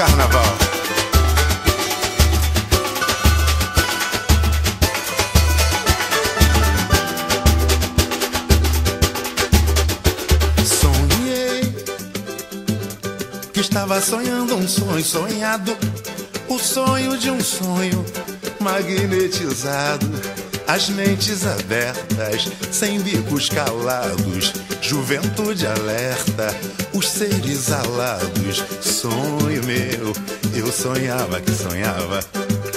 carnaval. Sonhei que estava sonhando um sonho sonhado, o sonho de um sonho magnetizado. As mentes abertas, sem bicos calados, juventude alerta, os seres alados. Sonho meu, eu sonhava que sonhava.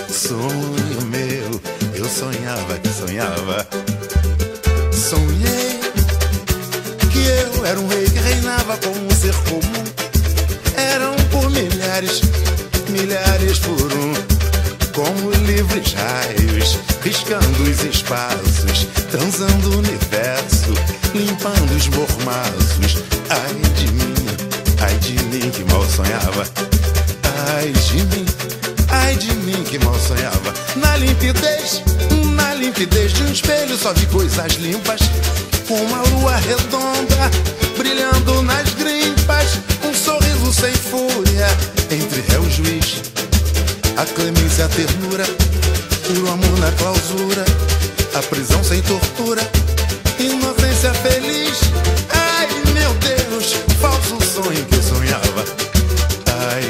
Sonho meu, eu sonhava que sonhava. Sonhei que eu era um rei que reinava como um ser comum. Eram por milhares, milhares por um, como livres raios, riscando os espaços, transando o universo, limpando os mormaços. Ai de mim, ai de mim que mal sonhava. Ai de mim, ai de mim que mal sonhava. Na limpidez, na limpidez de um espelho só vi coisas limpas. Uma lua redonda brilhando nas grimpas, um sorriso sem fúria entre réu e juiz. A clemência, a ternura, o amor na clausura, a prisão sem tortura, inocência feliz. Ai meu Deus, falso sonho que sonhava. Ai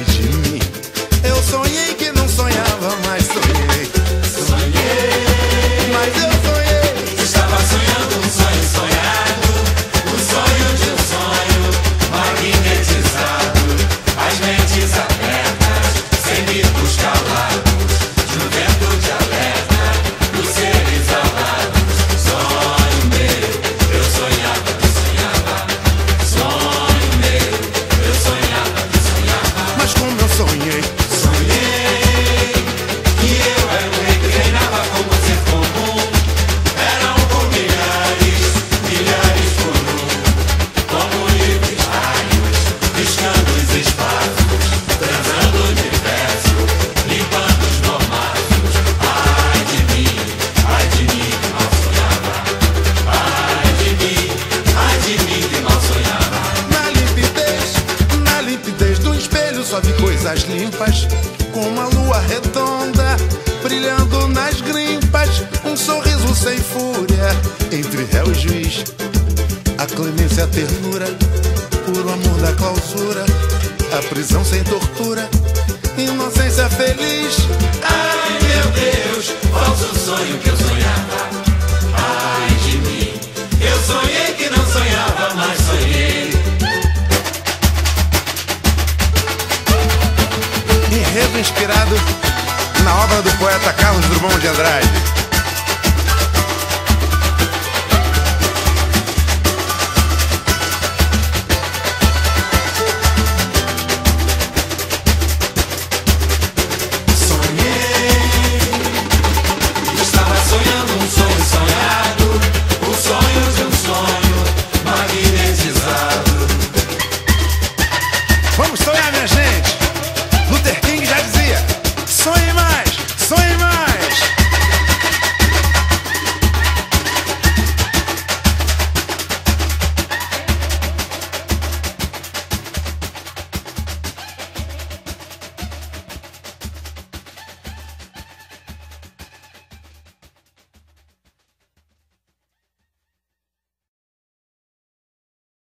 coisas limpas, com uma lua redonda brilhando nas grimpas, um sorriso sem fúria entre réu e juiz. A clemência, a ternura, puro amor da clausura, a prisão sem tortura, inocência feliz. na obra do poeta Carlos Drummond de Andrade.